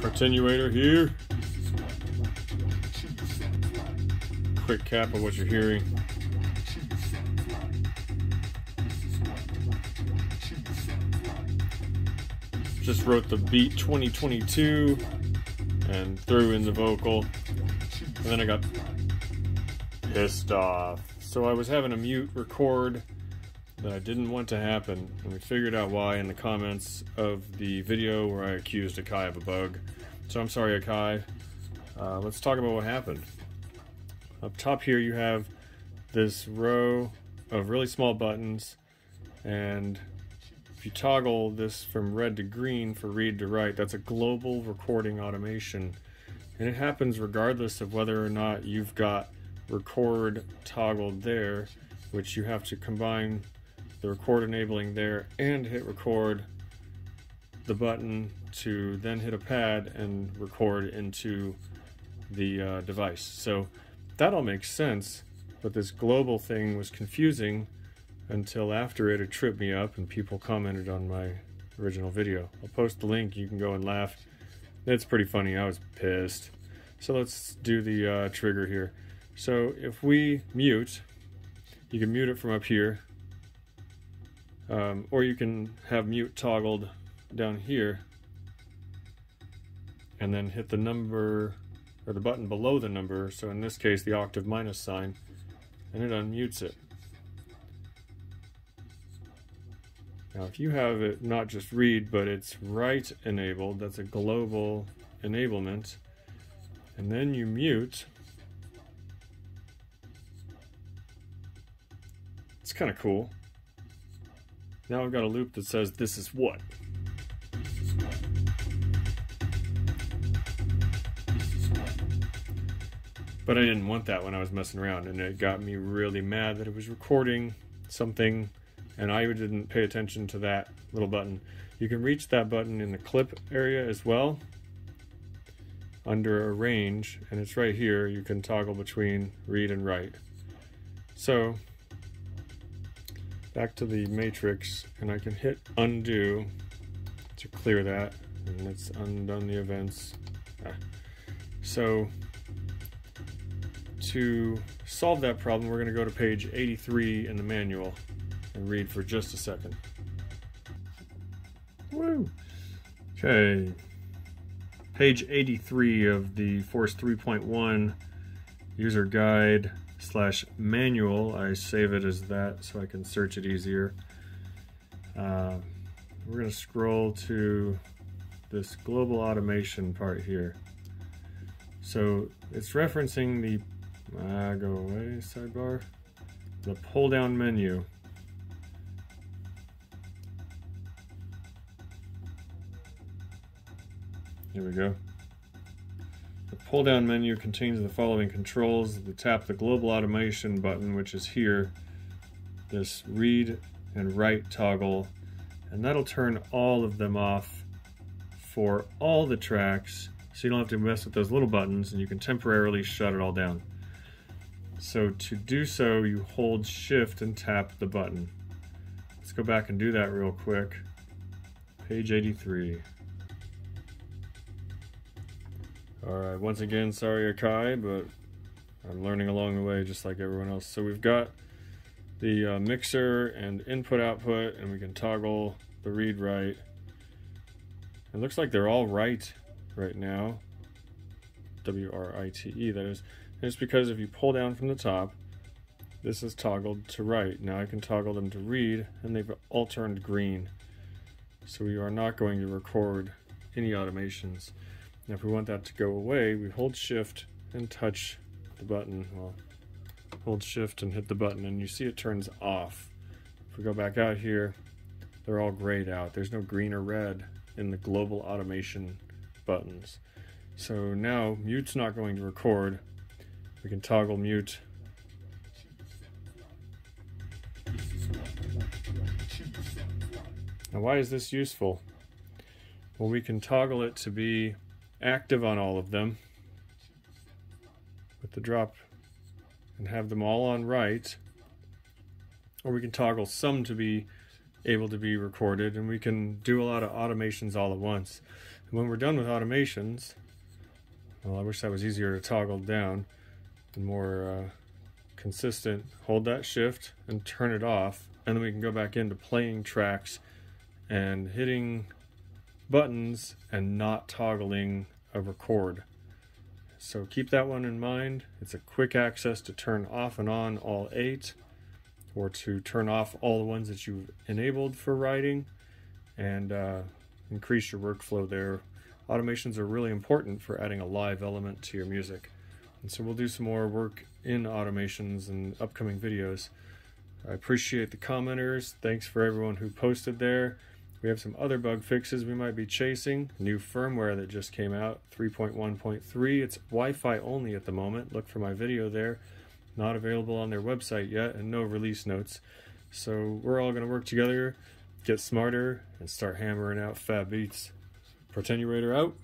Protenuator here. Quick cap of what you're hearing. Just wrote the beat 2022 and threw in the vocal. And then I got pissed off. So I was having a mute record that I didn't want to happen, and we figured out why in the comments of the video where I accused Akai of a bug. So I'm sorry, Akai. Uh, let's talk about what happened. Up top here, you have this row of really small buttons, and if you toggle this from red to green for read to write, that's a global recording automation. And it happens regardless of whether or not you've got record toggled there, which you have to combine the record enabling there and hit record the button to then hit a pad and record into the uh, device. So that all makes sense, but this global thing was confusing until after it had tripped me up and people commented on my original video. I'll post the link, you can go and laugh. It's pretty funny, I was pissed. So let's do the uh, trigger here. So if we mute, you can mute it from up here, um, or you can have mute toggled down here, and then hit the number, or the button below the number, so in this case the octave minus sign, and it unmutes it. Now if you have it not just read, but it's write enabled, that's a global enablement, and then you mute, It's kind of cool. Now I've got a loop that says this is what. But I didn't want that when I was messing around, and it got me really mad that it was recording something, and I didn't pay attention to that little button. You can reach that button in the clip area as well, under arrange, and it's right here. You can toggle between read and write. So back to the matrix and I can hit undo to clear that and let's undone the events. Ah. So to solve that problem we're going to go to page 83 in the manual and read for just a second. Woo! Okay. Page 83 of the Force 3.1 user guide slash manual. I save it as that so I can search it easier. Uh, we're going to scroll to this global automation part here. So it's referencing the, uh, go away, sidebar, the pull down menu. Here we go. The pull down menu contains the following controls. You tap the global automation button, which is here, this read and write toggle, and that'll turn all of them off for all the tracks so you don't have to mess with those little buttons and you can temporarily shut it all down. So to do so, you hold shift and tap the button. Let's go back and do that real quick. Page 83. Alright, once again, sorry Akai, but I'm learning along the way just like everyone else. So we've got the uh, mixer and input output, and we can toggle the read write. It looks like they're all right right now. W-R-I-T-E, that is. And it's because if you pull down from the top, this is toggled to write. Now I can toggle them to read, and they've all turned green. So we are not going to record any automations. Now if we want that to go away, we hold shift and touch the button. Well, hold shift and hit the button and you see it turns off. If we go back out here, they're all grayed out. There's no green or red in the global automation buttons. So now mute's not going to record. We can toggle mute. Now why is this useful? Well, we can toggle it to be active on all of them. With the drop and have them all on right. Or we can toggle some to be able to be recorded and we can do a lot of automations all at once. And when we're done with automations, well, I wish that was easier to toggle down and more uh, consistent. Hold that shift and turn it off, and then we can go back into playing tracks and hitting buttons and not toggling a record. So keep that one in mind. It's a quick access to turn off and on all eight or to turn off all the ones that you've enabled for writing and uh, increase your workflow there. Automations are really important for adding a live element to your music. And so we'll do some more work in automations in upcoming videos. I appreciate the commenters. Thanks for everyone who posted there. We have some other bug fixes we might be chasing. New firmware that just came out, 3.1.3. It's Wi-Fi only at the moment. Look for my video there. Not available on their website yet and no release notes. So we're all going to work together, get smarter, and start hammering out fab beats. Protenuator out.